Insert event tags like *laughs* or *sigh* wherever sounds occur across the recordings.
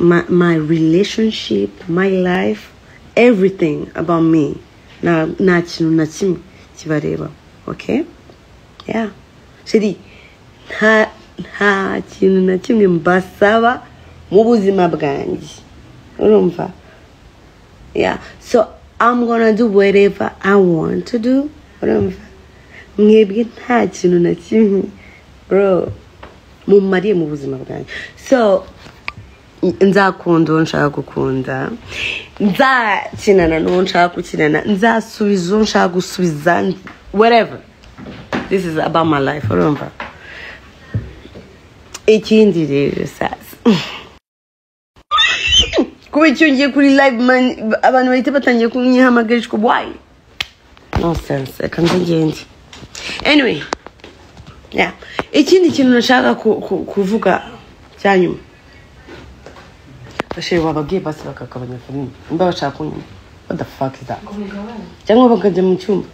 my, my relationship my life everything about me. Nta kintu na kimwe kibareba okay? Yeah. Sheri nta nta kintu na kimwe mbasaba mu buzima bwanjye urumva? Yeah. So i'm gonna do whatever i want to do. Urumva? Mwebwe nta kintu na kimwe bro mumariye mu buzima so nzakunda uwo nshaka gukunda. Nzakinana n'uwo nshaka gukinana. Nzasubiza uwo nshaka gusubiza whatever. This is about my life urumva? Ikindi rero sasa kuba icyo ngiye kuri live abantu bahita batangiye kunyihamagarirwa why? Nonsense. Reka ngende. Anyway ikindi kintu nashaka ku- ku- kuvuga cya nyuma. Bashere wababwiye basi bakagabanya volume mba bashaka kunyuma what the fuck is that? Cyangwa bakajya mu cyumba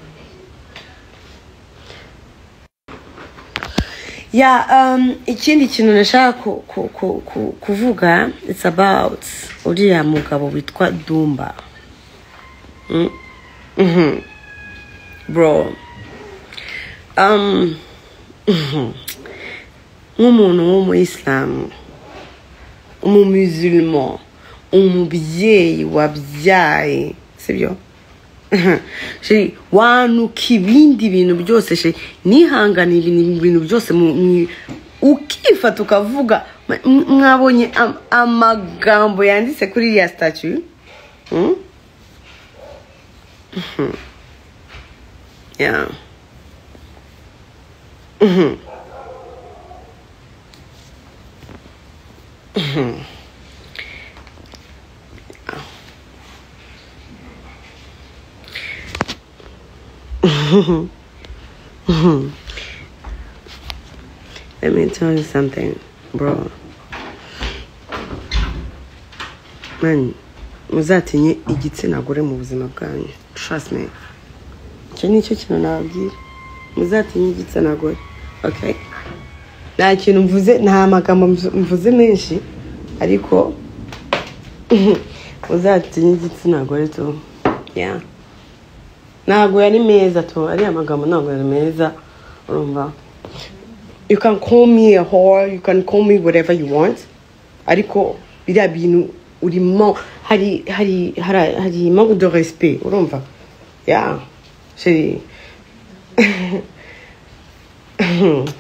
ya ikindi kintu nashaka ku, ku, ku, ku, kuvuga it's about uriya mugabo witwa dumba. Mm? mm bro. Um, nk'umuntu w'umuyisilamu umumusulman umubyeyi wabyaye sibyo *laughs* wanuka ibindi bintu byose sheri nihanganiye ibintu byose mu- ukifata ukavuga mwabonye am- amagambo yanditse kuri iriya statue Hmm? Mhm. Yeah. Mhm. Let me tell you something, bro. Man, muzatinye igitsina gore mu buzima bwanyu. Trust me. Icyo ni cyo kintu nababwira. Muzatinye igitsina gore. Okay? Nta kintu mvuze, nta magambo mvu- mvuze menshi, ariko *laughs* muzatinye igitsina gore tu. Ntabwo yari meza tu ariya magambo ntabwo yari meza urumva. You can call me a whore you can call me whatever you want ariko biriya bintu urimo hari hari hari manque de respect urumva. Ya sheri *laughs*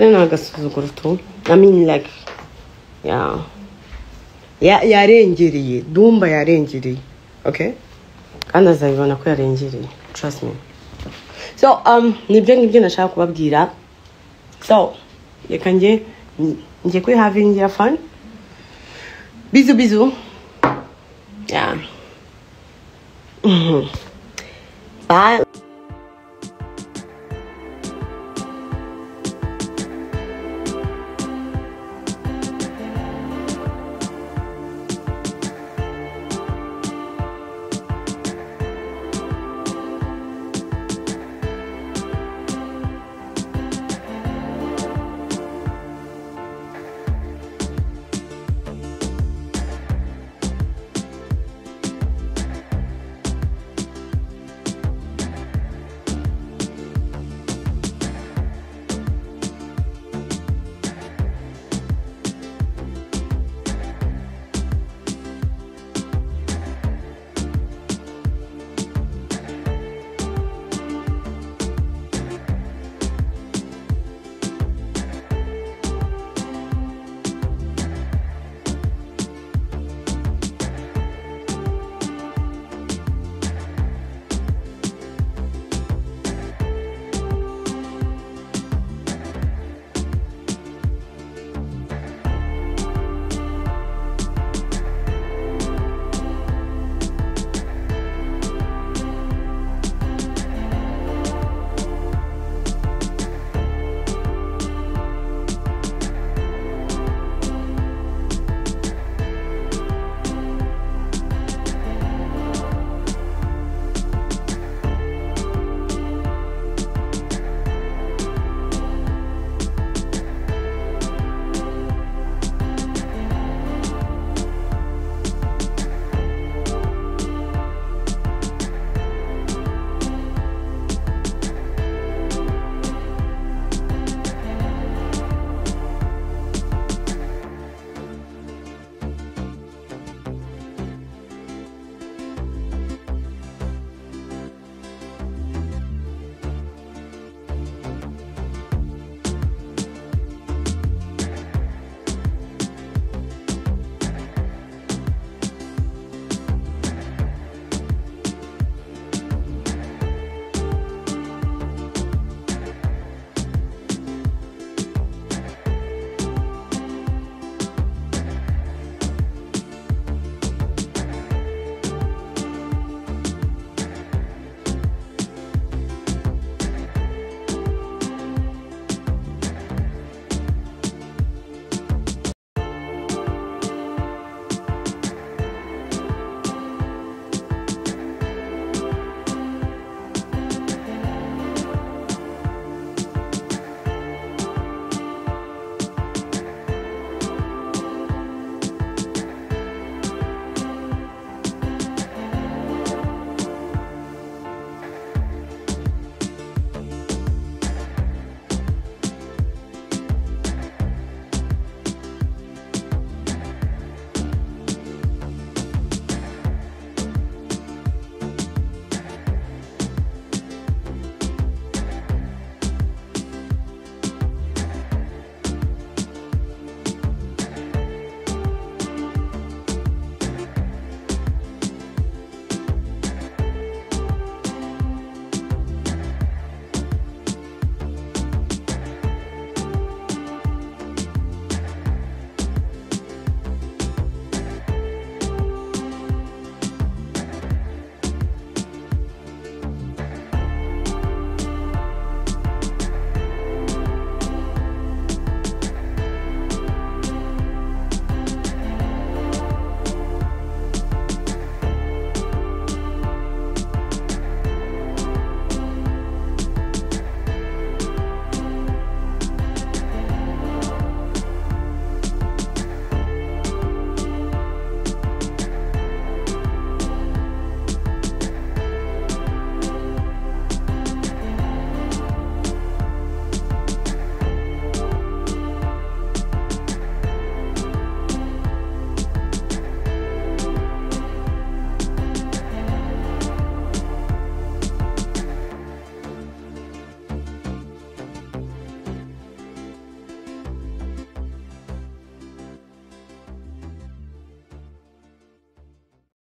kariya ni agasuzuguro tu i mean like ya ya yarengereye dumba yarengereye okay? Kandi azabibona ko yarengereye trust me. So um ni byo ngibyo nashaka kubabwira. So reka njye njye kuri having ya fun. Bizu bizu. Yeah. Bye.